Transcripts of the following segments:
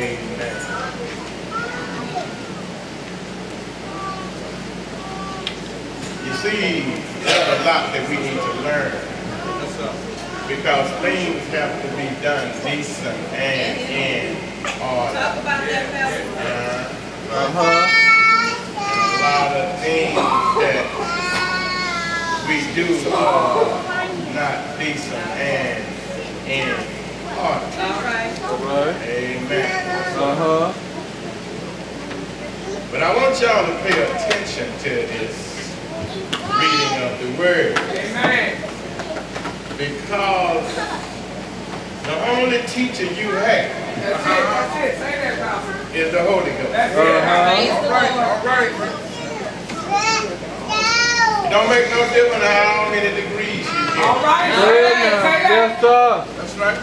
Amen. You see, there's a lot that we need to learn because things have to be done decent and in order. Talk about that, Pastor. Uh, Uh-huh. a lot of things that we do are not decent and in order. All right. All right. Amen. Uh-huh. But I want y'all to pay attention to this reading of the word. Amen. Because the only teacher you have That's it. That's it. Say that, Pastor. is the Holy Ghost. That's it. Uh-huh. All right, all right. It don't make no difference how many degrees you get. right. Say Say it that. now. Say that. Yes, sir. That's right.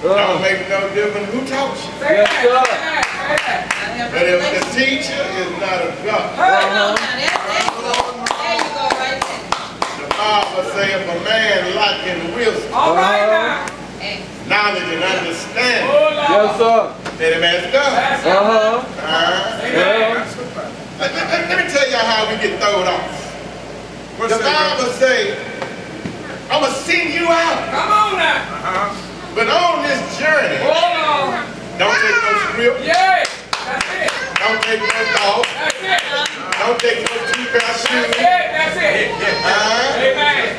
It don't make no difference who taught you. Say Yes, sir. Say that. Say that. I have But if the teacher is not of God, Hold on now. There, there you go. There you go right there. the Bible says if a man lacking wisdom, All right Uh-huh. now. Knowledge, and understanding, yes, sir. let him ask God. Uh-huh. Uh, Amen. Yeah. let, let- let me tell you how we get thrown off. What's The that? Bible say, I'm going to send you out. Come on now. Uh-huh. But on this journey, Oh, Lord. don't take no script, Yeah. That's it. don't take no dog, That's it. don't take no two-pair That's shoes. it. That's it. Uh, Amen.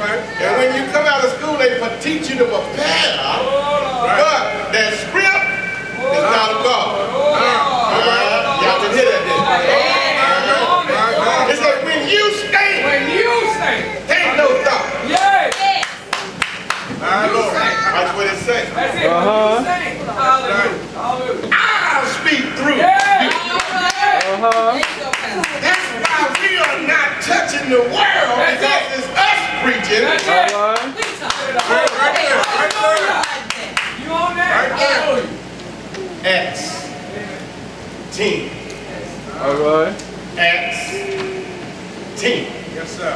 and when you come out of school, they teach you to prepare. But that script is not of God. Oh, Uh, Lord. y'all can hear that. didn't you? Yeah. It said, when you stand, When you sing. take no thought. Yeah. yes. My You Lord. sing. That's what it says. That's it. Uh-huh. When you sing. Hallelujah. Hallelujah. I'll speak through. Yeah. All right. Uh-huh. There you. That's why we are not touching the world That's because it. it's us preaching. That's All it. right. We talking. Right, right there, right there. You on that? Right there. Hallelujah. Acts 10. All right. Acts 10. Yes, sir.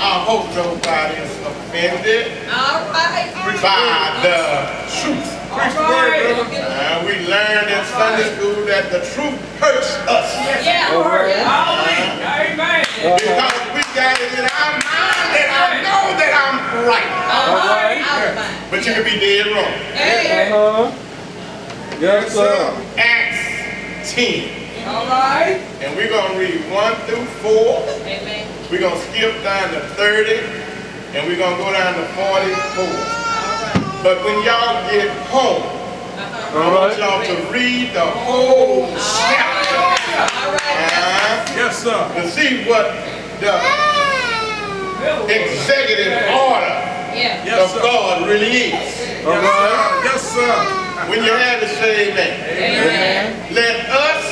I hope nobody is offended All right. by the truth. Preach the. Uh, we learned in Sunday school that the truth hurts us Yeah. All right. Yeah. Hallelujah. Amen. because we got it in our mind that I know that I'm right. All right. right. Out of mind. But you could be dead wrong. Hey. Uh-huh. Yes, sir. Acts 10. All right. And we're going to read 1 through 4. Amen. We're going to skip down to 30. And we're going to go down to 44. All right. But when y'all get home, Uh-huh. I want y'all to read the whole chapter All right. uh, Yes, sir. to see what the executive order Yeah. Yes, of sir. God really is. All Yes, right. sir. Yes, sir. When you have it, say amen. Amen. Let us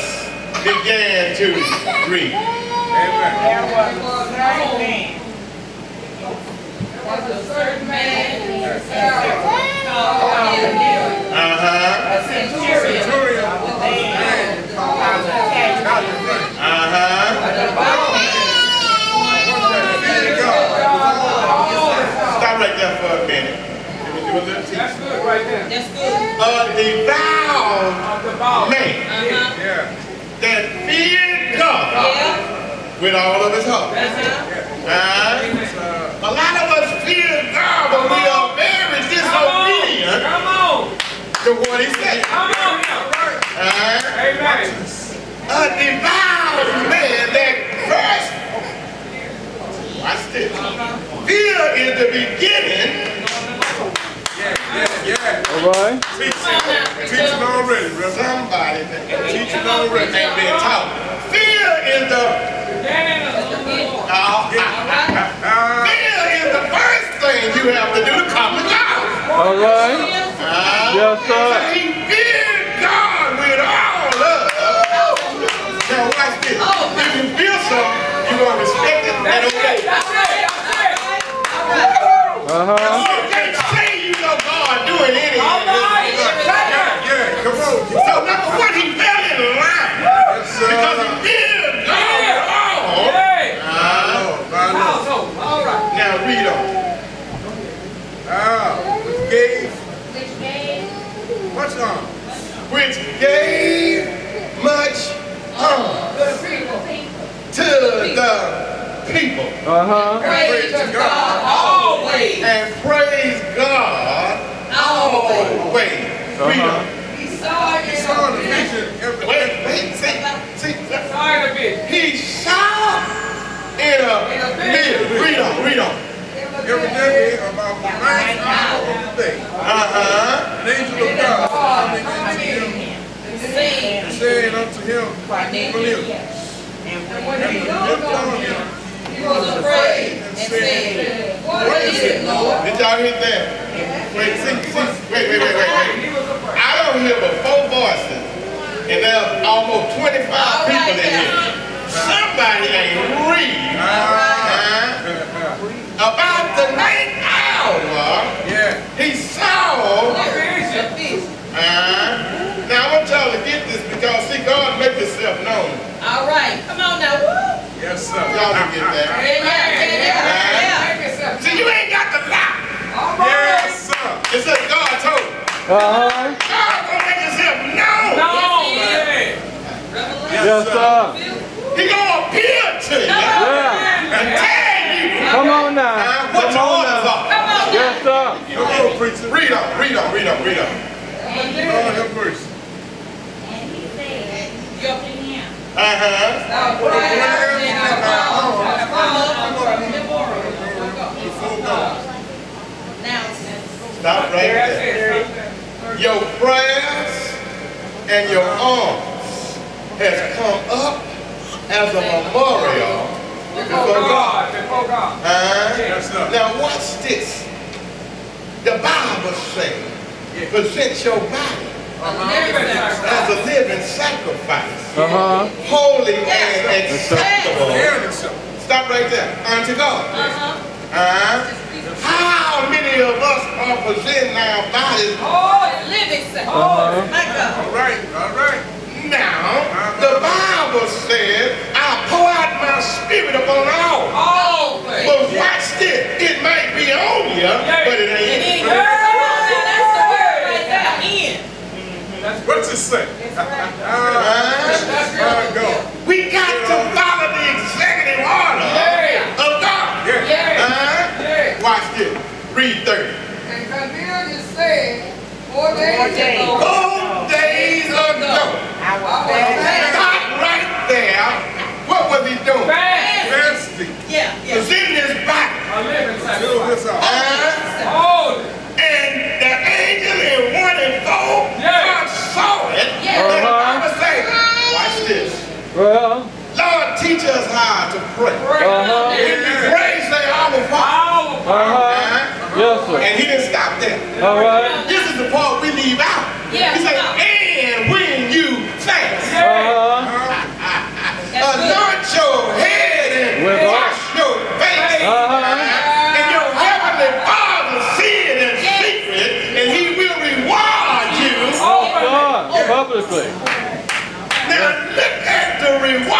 begin to read. There was a certain man. Was a certain man Uh-huh. a centurion Centurion. with the name Uh-huh. man. Stop right there for a minute. Let me do a little That's good right there. That's good. A devout Of the ball. man Uh-huh. Yeah. that feared God Yeah. With all of his heart. Uh-huh. Uh, a lot of us fear God, but we are very disobedient Come on. to what he said. Come on now. Uh, Amen. a devout man that first, watch this, fear is the beginning, Yeah, yeah, yeah. All right. Teaching. Teaching already, brother. somebody that Teaching already. ain't been taught. Fear is the, the first thing you have to do to come. All right. Yes, sir. God with all love. Now watch this. If you feel something, you're to respect it and obey it. it. That's it. That's it. Uh-huh. You can't say you know God doing anything. All right. yeah, yeah. Come on. So number one, he fell in line Yes, because he sir. feared God with all. Hey. Uh, Oh, my Lord. Household. All right. now read on. Ah, which gave, Which gave what's on? Which Uh-huh. Praise to God always. And praise God Always. always. Read Uh-huh. on. He saw it He in saw a the vision. vision every Wait, wait, see, see, Sorry to be. he saw in a vision. Read on, read on. Evidently about the ninth hour of the day. Uh-huh. An angel of God coming unto him and saying unto him, Cornelius. And when he he looked looked on on him, him he was afraid and said, What is it, Lord? Did y'all hear that? Wait, see, see, wait, wait, wait, wait, wait. He was afraid. I don't hear but four voices, and there's almost 25 All people in here. Somebody ain't read huh? About the ninth hour. Yeah. He saw. The fish. Uh, now I want y'all to get this because see, God make Himself known. All right, come on now. Woo. Yes, sir. Y'all can get that. Yeah, yeah, yeah, yeah. See, you ain't got the lie. Yes, sir. It says God told. you. Uh-huh. God gonna make Himself known. No, Yes, man. Revelation. Yes, sir. He gonna appear to you Yeah. and tell you Come on uh, now. what Come your on orders now. are. Come on now. Yes, sir. Preacher. Read on, read on, read on, read on. Lord have mercy. And he said Your to him, Uh-huh. Now, cry out in our mouth, and come up for a memorial. Before God. Now, Stop right there. Your prayers and your arms has come up as a memorial before God. God, before God. Huh? Yes. Now watch this. The Bible says, present your body as a living sacrifice, Uh-huh. holy and acceptable. And himself. Stop right there. Unto God. uh-huh. Huh? How many of us are presenting our bodies Oh, living sacrifice. Uh-huh. God. All right, all right. now? The Bible says, I'll pour out my spirit upon all. All praise. But watch this. It might be on you, but it It ain't. ain't good. Come that's the word right there. In. What's it say? Huh? My God. We got to follow the executive order Yeah. of God. Yeah. Yeah. Huh? Yeah. Watch this. Read 30. And Cornelius said, four days Four ago, Four days ago. I was fasting. Stop right there. What was he doing? Fast. Fasting. Yeah, yeah. Presenting his body. A living Fill sacrifice. This out. Huh? Hold. And the angel in one and four Yeah. God saw it. Yeah. And the Uh-huh. Bible say, watch this. Well, Lord, teach us how to pray. uh-huh. When you pray, say, Our Father. Uh-huh. Uh-huh. Yes, sir. And he didn't stop there. All right. This is the part we leave out. Yeah, He said, God, publicly. Now look at the reward.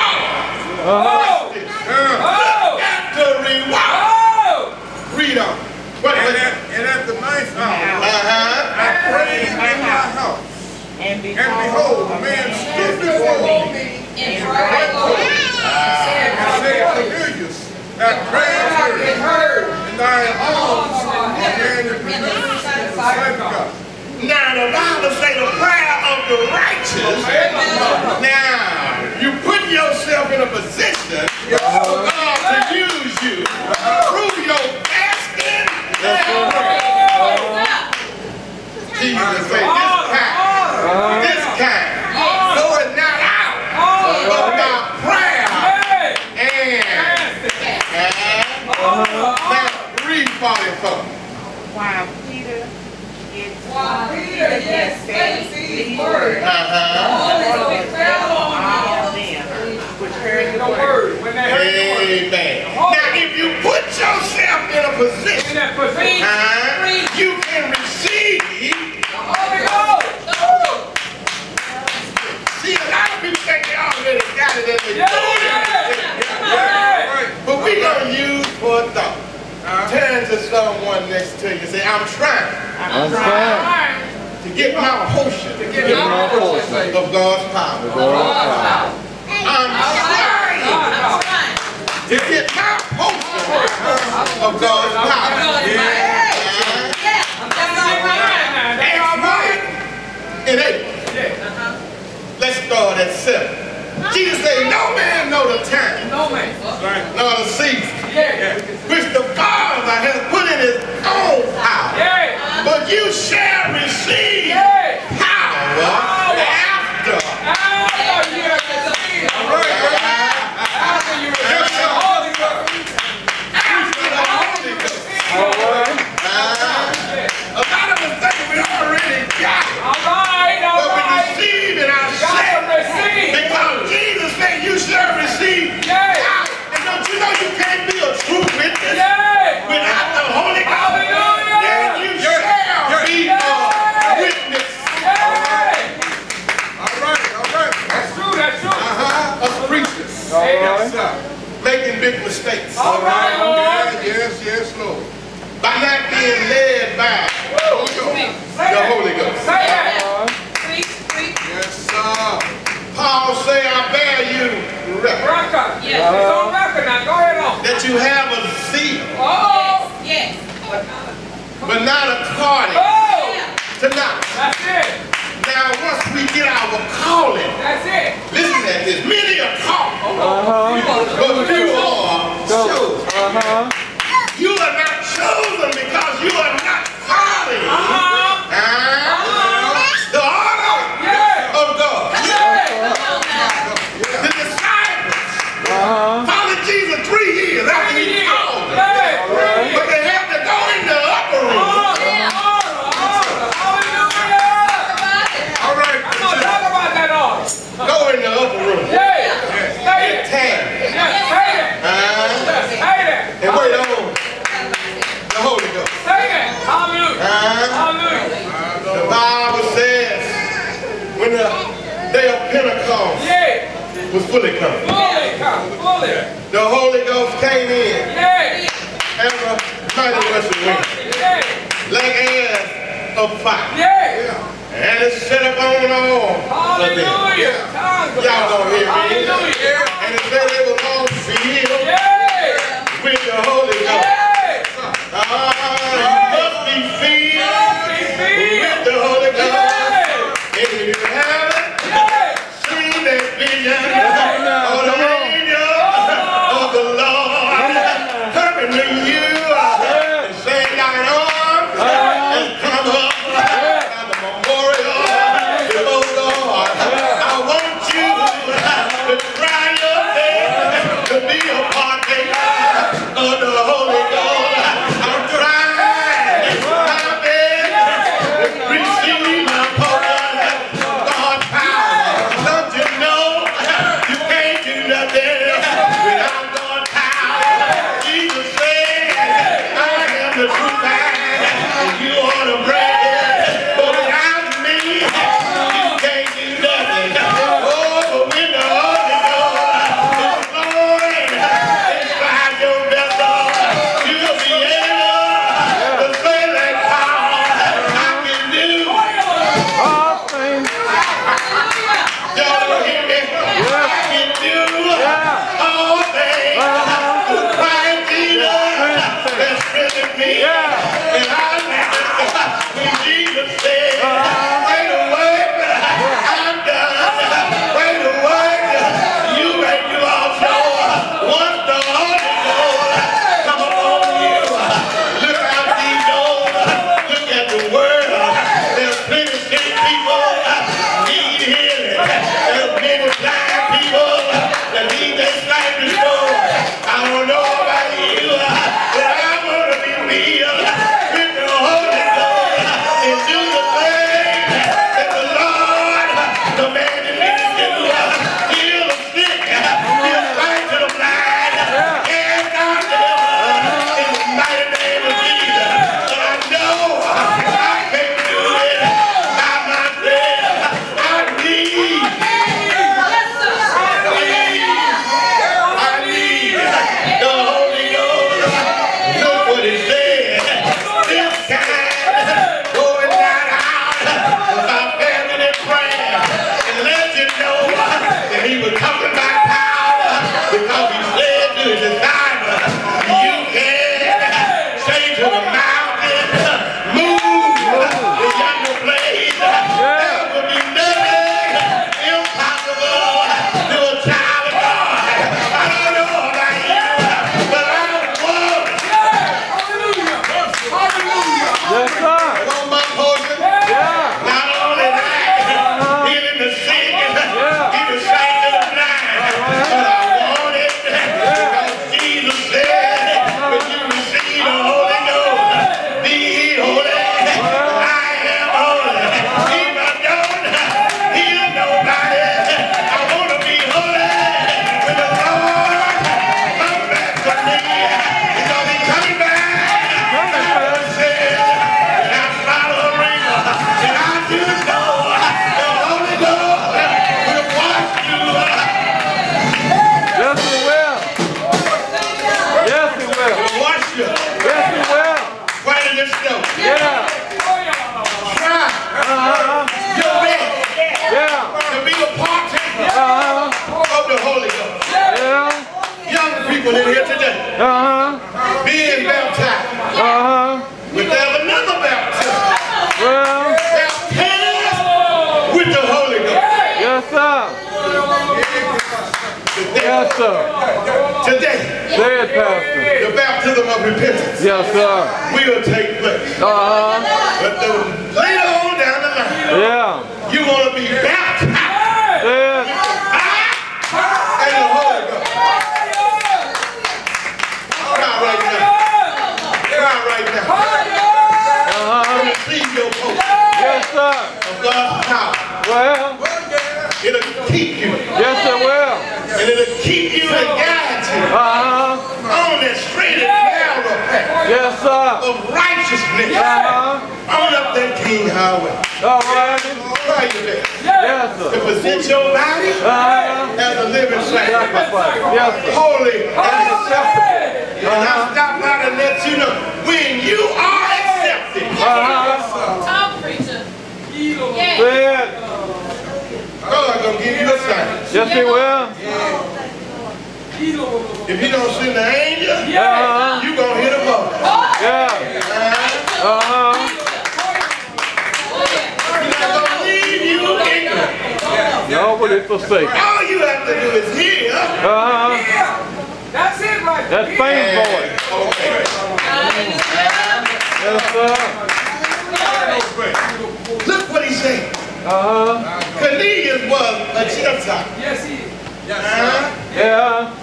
Uh-huh. Oh. Uh, Look at the reward. Oh. Read on. What and, at, and at the ninth hour, Uh-huh. I prayed in my house. And And behold, a man stood before me. In prayer, Lord. I said, Cornelius, thy prayers heard, Heard. and thy alms are in the sight of God. Now the Bible say the prayer of the righteous. Now you put yourself in a position for God to use you through your fasting. Jesus say this kind. to get my postal work of God's power. Yeah. That's right. It ain't. Let's start at seven. Jesus said, no man know the time. No man. Nor the season. Yeah. Which the Father has put in his own power. But you shall Uh-huh. You are not chosen because you are not solid. fully come. Fully come. Fully. The Holy Ghost came in. Yes. As mighty mighty rushing wind. Like as of fire. Yeah! And it's set upon all. Hallelujah. Y'all don't hear me. Hallelujah. And Pastor. the baptism of repentance Yes, sir. We will take place. Uh-huh. But the, later on down the line, Yeah. you want to be baptized Say it. in the Holy Ghost. Cry right now. Cry right now. Uh-huh. Receive your post Yes, sir. of God's power. Well, It'll keep you. yes, it will. And it'll keep you and guide you Uh-huh. On that straight and narrow path Yes, sir. of righteousness Uh-huh. on up that King Highway. All right. Try your best Yes, to sir. present your body Uh-huh. as a living sacrifice. Sacrifice. Yes, sir. Holy and acceptable. And I Uh-huh. stop by to let you know when you are accepted. Uh-huh. Talk, preacher. Yeah. Say it. God gonna give you a sign. Yes, he will. If you don't send the angel, Uh-huh. you gonna hit a ball. Yeah. Uh-huh. He's not gonna leave you ignorant. Nobody forsake. All you have to do is hear. Uh-huh. That's it right That's fame's voice. Okay. Yes, sir. Look what he said. Uh-huh. Cornelius was a Gentile. Yes, he is. Uh-huh. Yeah.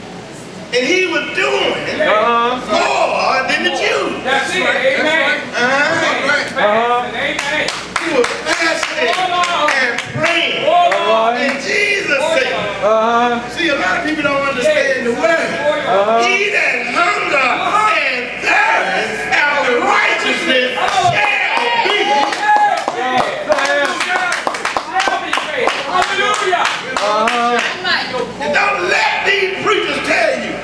And he was doing Uh-huh. more than the Jews. That's it. Amen. Uh-huh. Uh-huh. Amen. He was fasting and praying. All right. And Jesus said, Uh-huh. see, a lot of people don't understand the word. Uh-huh. He that hunger and thirst after righteousness shall be. Hallelujah. Uh-huh. And don't let these preachers tell you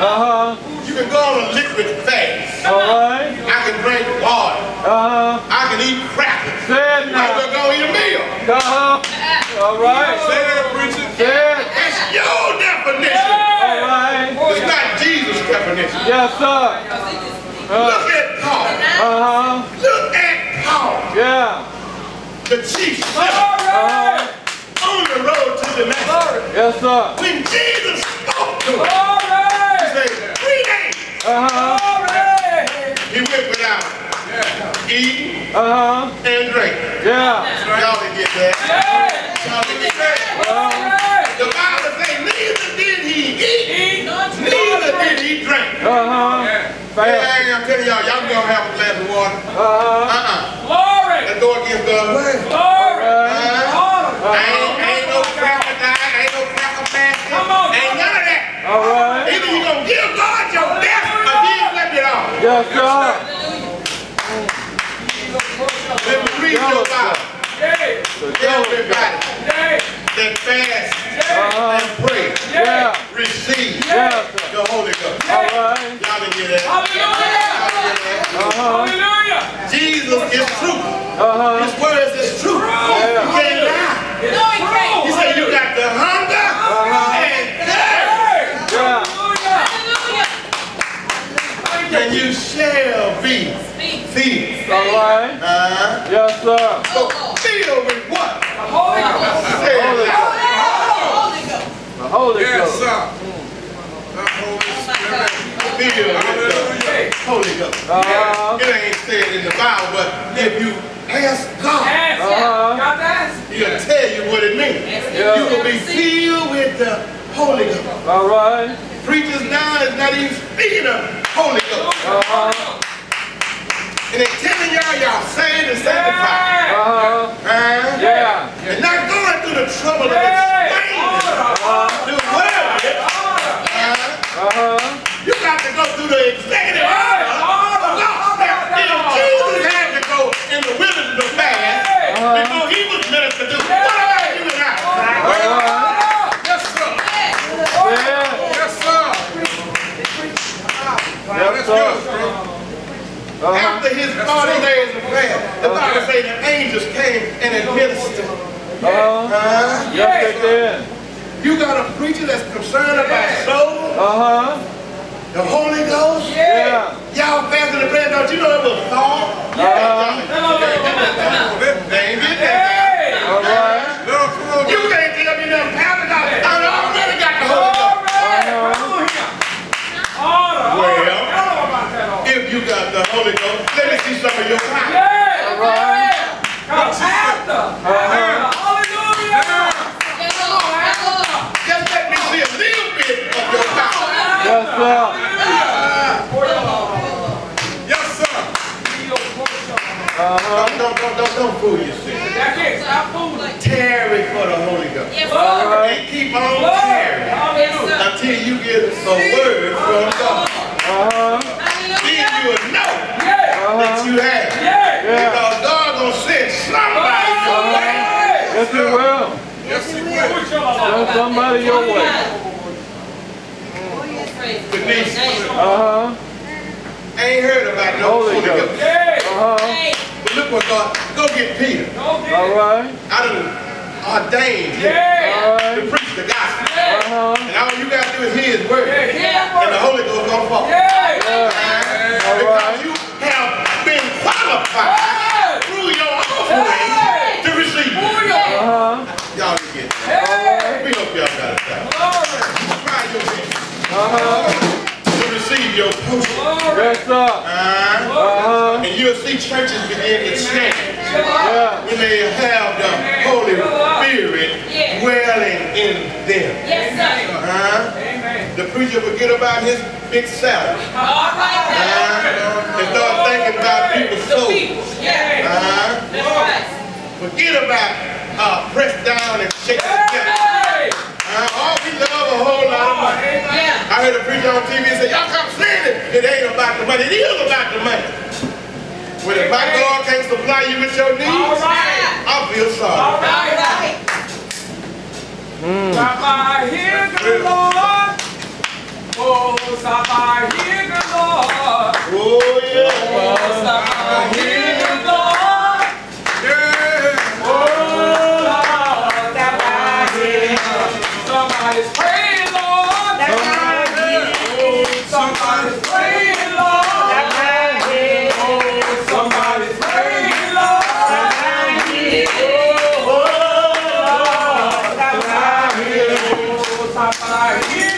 Uh-huh. you can go on a liquid fast. All right. I can drink water. Uh-huh. I can eat crackers. Say it now. well go eat a meal. Uh-huh. All right. Say that, preacher. Say it. It's your definition. All right. It's not Jesus' definition. Yes, sir. Uh, Look at Paul. uh-huh. Look at Paul, Yeah. the chief shepherd, Uh-huh. on the road to Damascus. Yes, sir. When Jesus spoke to him, he said, three days. Uh-huh. He went without eating Uh-huh. and drinking. Yeah. Y'all can get that. Y'all can get that. Uh-huh. The Bible says, neither did he eat, neither did he drink. Uh-huh. Fast. Hey, I'm telling y'all, y'all gonna have a glass of water. Uh-huh. Uh-uh. Let's go against God's word. Sir. Let me read your Bible. Everybody that fast Uh-huh. and pray, Yeah. receive filled. All right. Uh-huh. Yes, sir. So filled with what? Holy Say it Ghost. loud. Holy Ghost. The Holy Ghost. Filled with the Holy Ghost. Uh-huh. It ain't said in the Bible, but if you ask God, Uh-huh. He'll tell you what it means. Yeah. You will be filled with the Holy Ghost. All right. Preachers now is not even speaking of Holy Ghost. And they telling y'all y'all saved and sanctified. Uh-huh. Uh, Yeah. and not going through the trouble of explaining Uh-huh. the word. Uh, Uh-huh. you got to go through the executive order of God. Now, if Jesus had to go in the wilderness to fast before he after his 40 days of prayer, the Bible says the angels came and administered. Uh-huh. Uh, Yes, they did. you got a preacher that's concerned about soul, Uh-huh. the Holy Ghost. Yeah. Y'all fasting and praying, don't you know it was Paul? Uh-huh. They ain't get that. All right. No, come on. You can't tell me nothing, Pastor. I I already got the Holy Ghost. Well, if you got the Holy Ghost, let me see some of your power. Just let me see a little bit of your power. Yes, sir. Yes, sir. Uh-huh. Don't, don't, don't, don't, don't fool yourself. Tarry for the Holy Ghost. Yes, All sir. right. And keep on tarrying Yes, sir. until you get a word from God. Uh-huh. Then you Hallelujah. will know that Uh-huh. you have. Yeah. Because God gonna send somebody your way. Yes, he will. Yes, he will. Send somebody your way. Denise, Uh-huh. I ain't heard about no Holy Holy Ghost. Ghost. Uh-huh. But look what God, go get Peter. All right. I done ordained him All to right. preach the gospel. Uh-huh. And all you gotta do is hear his word. yeah. And the Holy Ghost gonna fall. Yeah. All Because you have been qualified through your offering to receive it. Uh-huh. Y'all didn't get that. We hope y'all got it. Try your best Uh-huh. to receive your potion. Yes, sir. Uh, Uh-huh. and you'll see churches begin to change Yeah. when they have the Holy Spirit Yeah. dwelling in them. Yes, sir. Uh huh. the preacher forget about his big salary. All right, Uh, now. and start thinking about people's The souls. people. Yeah. Uh, That's right. forget about uh, pressed down and shaken together. Uh, oh, we love a whole lot of money. Yeah. I heard a preacher on TV say, y'all come saying it. It ain't about the money. It is about the money. When if my God can't supply you with your needs, I feel sorry. All right. Mm. Oh, yeah. Somebody's Somebody